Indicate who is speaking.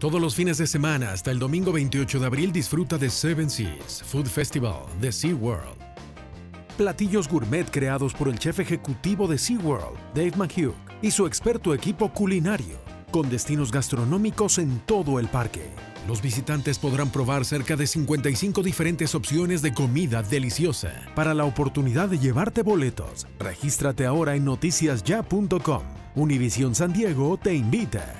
Speaker 1: Todos los fines de semana hasta el domingo 28 de abril disfruta de Seven Seas Food Festival de SeaWorld. Platillos gourmet creados por el chef ejecutivo de SeaWorld, Dave McHugh, y su experto equipo culinario, con destinos gastronómicos en todo el parque. Los visitantes podrán probar cerca de 55 diferentes opciones de comida deliciosa. Para la oportunidad de llevarte boletos, regístrate ahora en noticiasya.com. Univision San Diego te invita.